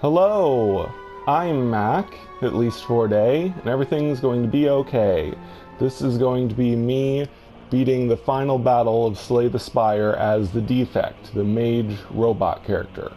Hello, I'm Mac, at least for a day, and everything's going to be okay. This is going to be me beating the final battle of Slay the Spire as the Defect, the mage robot character.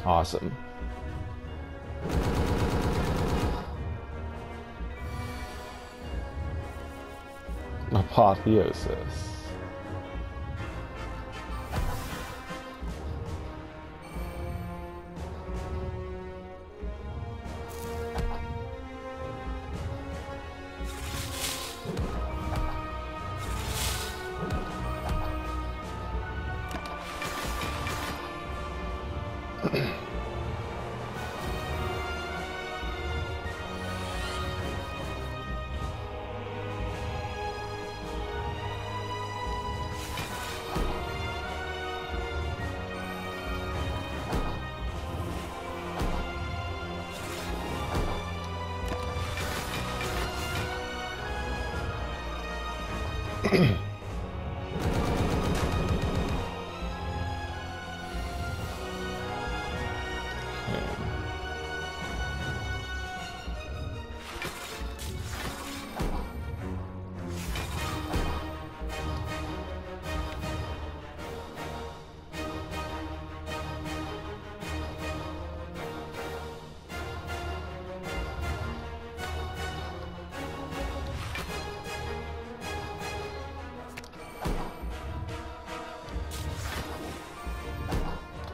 Awesome. Apotheosis. Mm-hmm.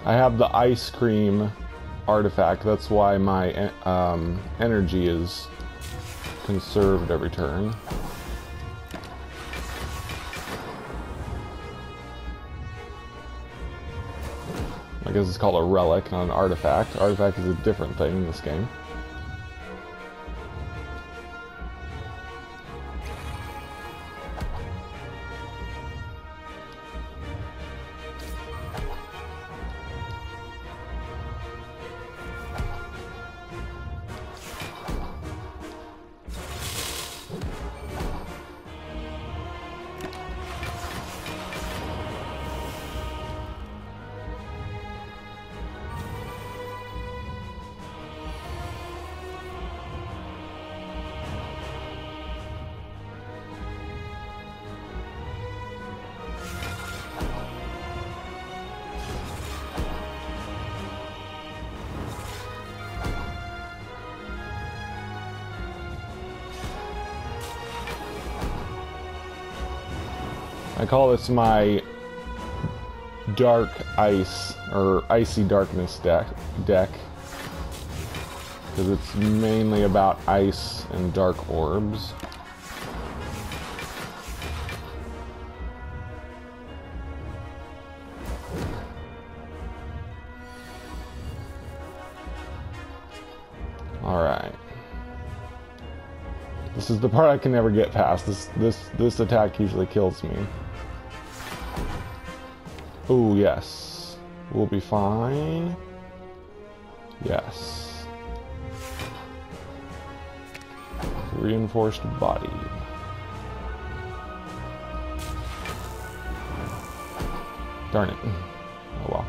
I have the ice cream artifact. That's why my um, energy is conserved every turn. I guess it's called a relic, not an artifact. Artifact is a different thing in this game. I call this my dark ice or icy darkness deck deck because it's mainly about ice and dark orbs. All right. This is the part I can never get past. This this this attack usually kills me. Oh yes. We'll be fine. Yes. Reinforced body. Darn it. Oh well.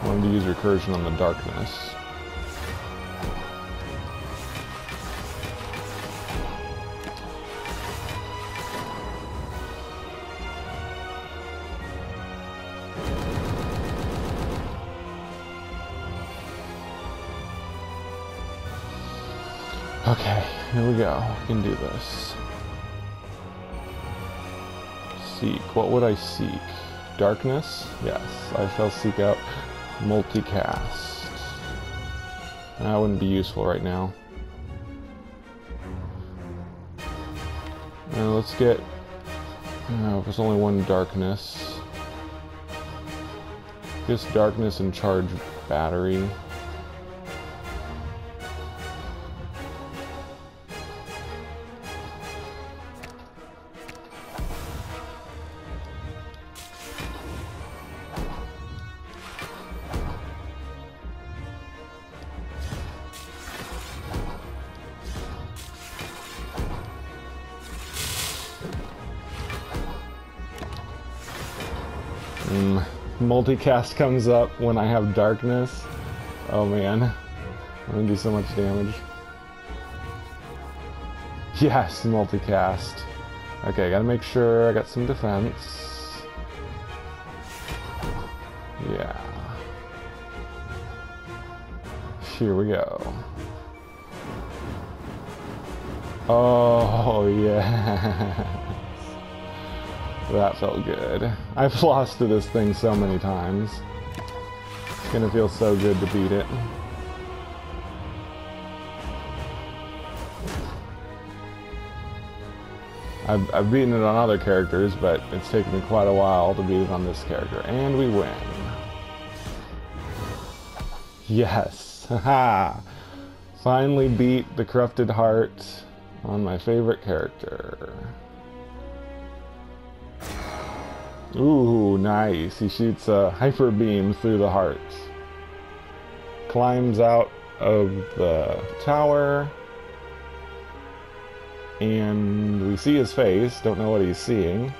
I wanted to use recursion on the darkness. Okay, here we go. We can do this. Seek. What would I seek? Darkness? Yes, I shall seek out multicast. That wouldn't be useful right now. Now let's get... Uh, oh, there's only one darkness. Just darkness and charge battery. Mm, multicast comes up when I have darkness. Oh man, I'm gonna do so much damage. Yes, multicast. Okay, gotta make sure I got some defense. Yeah. Here we go. Oh, yeah. That felt good. I've lost to this thing so many times. It's gonna feel so good to beat it. I've, I've beaten it on other characters, but it's taken me quite a while to beat it on this character. And we win. Yes. Haha. Finally beat the Corrupted Heart on my favorite character. Ooh, nice. He shoots a hyper beam through the hearts. Climbs out of the tower. And we see his face. Don't know what he's seeing.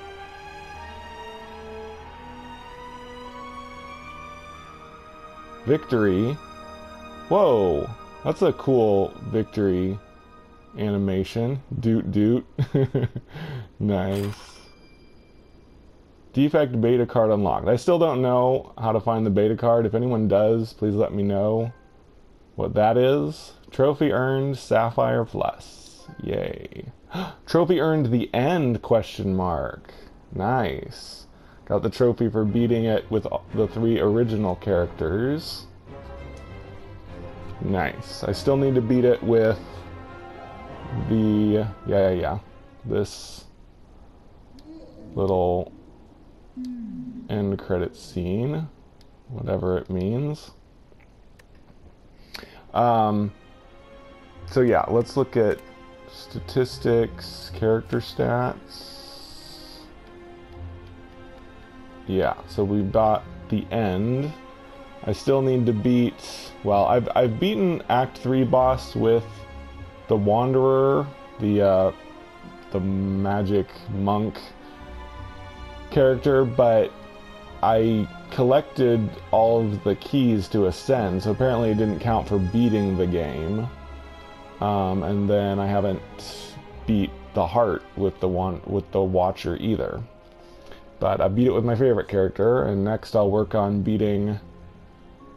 Victory. Whoa. That's a cool victory animation. Doot doot. nice. Defect beta card unlocked. I still don't know how to find the beta card. If anyone does, please let me know what that is. Trophy earned Sapphire Plus. Yay. trophy earned the end question mark. Nice. Got the trophy for beating it with the three original characters. Nice. I still need to beat it with the yeah yeah yeah. This little end credit scene, whatever it means. Um, so yeah, let's look at statistics, character stats. Yeah, so we've got the end. I still need to beat, well, I've, I've beaten Act 3 boss with the Wanderer, the, uh, the magic monk character, but I collected all of the keys to ascend, so apparently it didn't count for beating the game. Um, and then I haven't beat the heart with the one with the Watcher either. But I beat it with my favorite character, and next I'll work on beating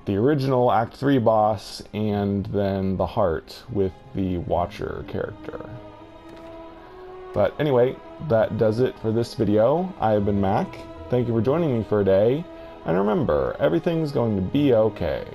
the original Act 3 boss and then the heart with the Watcher character. But anyway, that does it for this video. I have been Mac. Thank you for joining me for a day. And remember, everything's going to be okay.